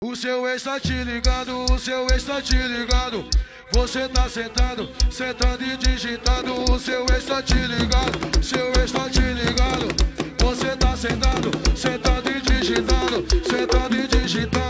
O seu ex tá te ligado, o seu ex tá te ligado. Você tá sentado, sentado e digitado. O seu ex tá te ligado, seu ex tá te ligado. Você tá sentado, sentado e digitado, sentado e digitado.